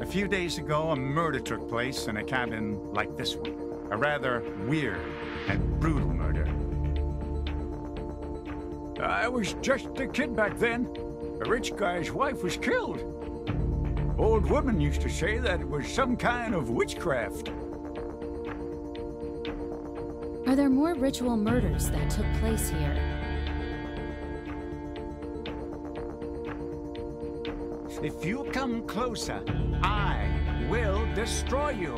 A few days ago, a murder took place in a cabin like this one. A rather weird and brutal murder. I was just a kid back then. A rich guy's wife was killed. Old women used to say that it was some kind of witchcraft. Are there more ritual murders that took place here? If you come closer, I will destroy you.